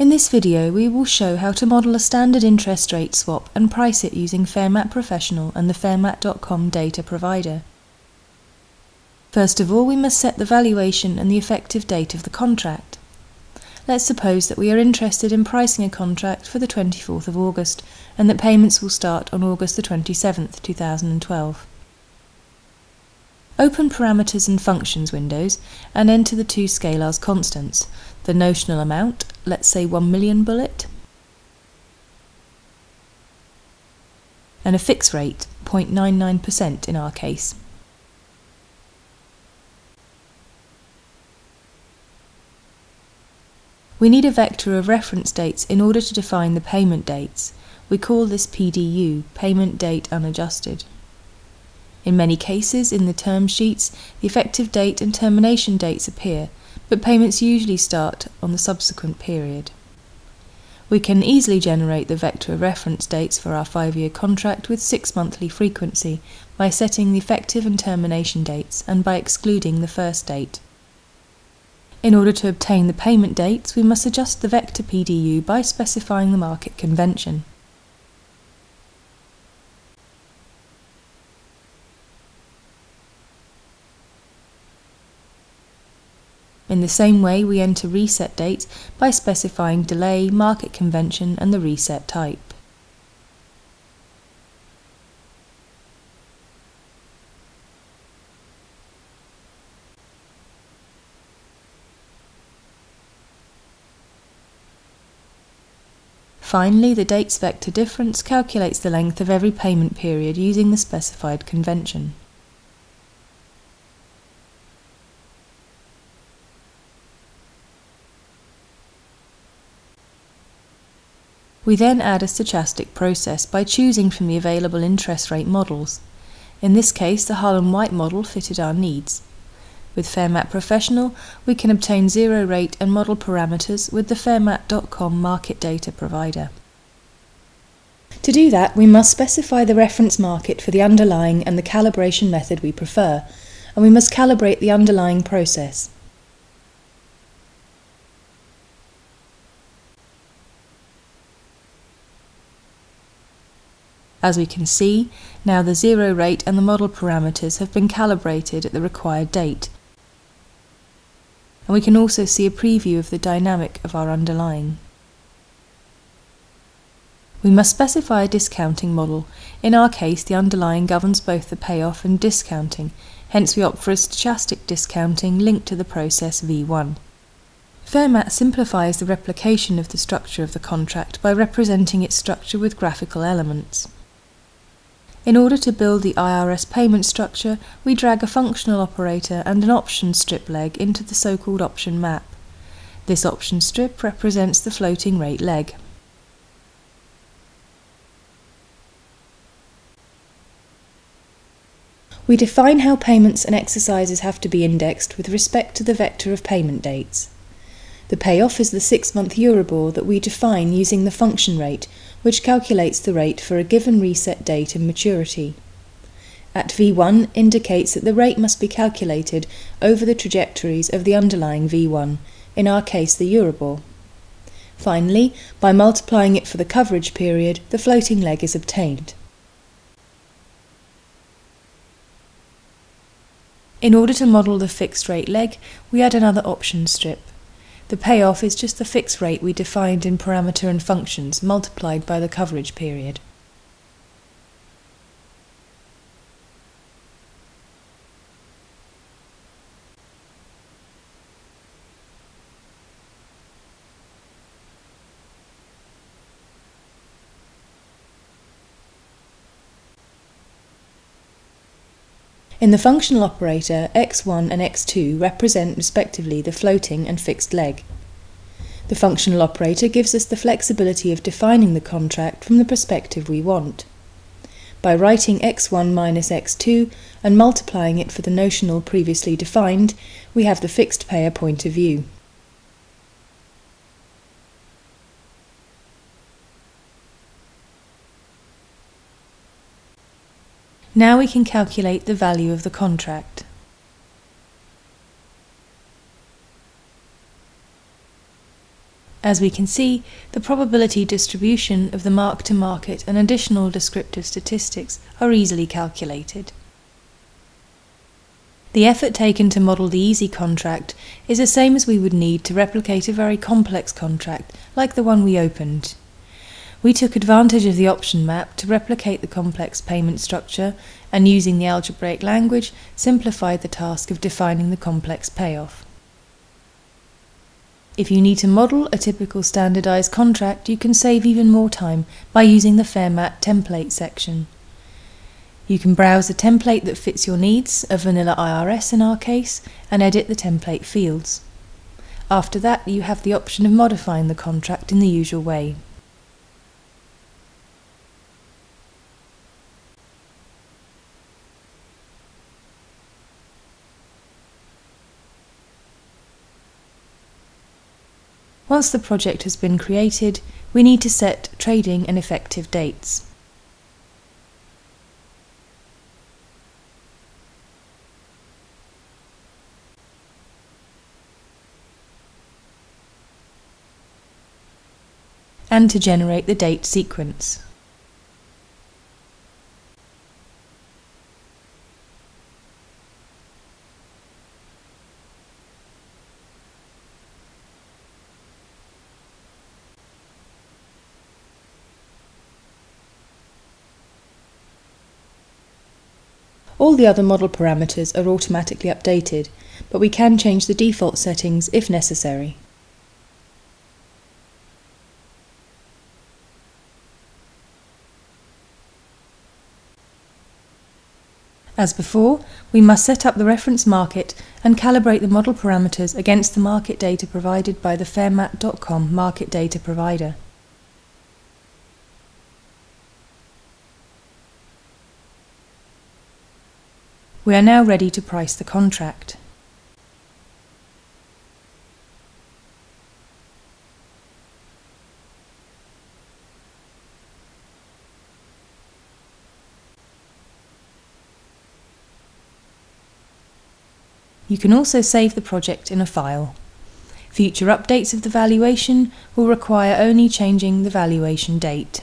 In this video we will show how to model a standard interest rate swap and price it using Fairmat Professional and the Fairmat.com data provider. First of all we must set the valuation and the effective date of the contract. Let's suppose that we are interested in pricing a contract for the 24th of August and that payments will start on August the 27th, 2012. Open Parameters and Functions windows and enter the two scalars constants, the notional amount, let's say 1 million bullet, and a fixed rate, 0.99% in our case. We need a vector of reference dates in order to define the payment dates. We call this PDU, Payment Date Unadjusted. In many cases, in the term sheets, the effective date and termination dates appear, but payments usually start on the subsequent period. We can easily generate the vector reference dates for our five-year contract with six monthly frequency by setting the effective and termination dates and by excluding the first date. In order to obtain the payment dates, we must adjust the vector PDU by specifying the market convention. In the same way, we enter reset date by specifying delay, market convention, and the reset type. Finally, the dates vector difference calculates the length of every payment period using the specified convention. We then add a stochastic process by choosing from the available interest rate models. In this case, the and White model fitted our needs. With Fairmat Professional, we can obtain zero rate and model parameters with the Fairmat.com market data provider. To do that, we must specify the reference market for the underlying and the calibration method we prefer, and we must calibrate the underlying process. As we can see, now the zero rate and the model parameters have been calibrated at the required date. And we can also see a preview of the dynamic of our underlying. We must specify a discounting model. In our case, the underlying governs both the payoff and discounting, hence we opt for a stochastic discounting linked to the process V1. Fairmat simplifies the replication of the structure of the contract by representing its structure with graphical elements. In order to build the IRS payment structure, we drag a functional operator and an option strip leg into the so-called option map. This option strip represents the floating rate leg. We define how payments and exercises have to be indexed with respect to the vector of payment dates. The payoff is the six-month Euribor that we define using the function rate, which calculates the rate for a given reset date and maturity. At V1 indicates that the rate must be calculated over the trajectories of the underlying V1, in our case the Euribor. Finally, by multiplying it for the coverage period, the floating leg is obtained. In order to model the fixed rate leg, we add another option strip. The payoff is just the fixed rate we defined in parameter and functions multiplied by the coverage period. In the functional operator, x1 and x2 represent respectively the floating and fixed leg. The functional operator gives us the flexibility of defining the contract from the perspective we want. By writing x1 minus x2 and multiplying it for the notional previously defined, we have the fixed payer point of view. Now we can calculate the value of the contract. As we can see, the probability distribution of the mark to market and additional descriptive statistics are easily calculated. The effort taken to model the easy contract is the same as we would need to replicate a very complex contract like the one we opened. We took advantage of the option map to replicate the complex payment structure and using the algebraic language simplified the task of defining the complex payoff. If you need to model a typical standardized contract, you can save even more time by using the Fairmat template section. You can browse a template that fits your needs, a vanilla IRS in our case, and edit the template fields. After that, you have the option of modifying the contract in the usual way. Once the project has been created, we need to set trading and effective dates. and to generate the date sequence. All the other model parameters are automatically updated, but we can change the default settings if necessary. As before, we must set up the reference market and calibrate the model parameters against the market data provided by the Fairmat.com market data provider. We are now ready to price the contract. You can also save the project in a file. Future updates of the valuation will require only changing the valuation date.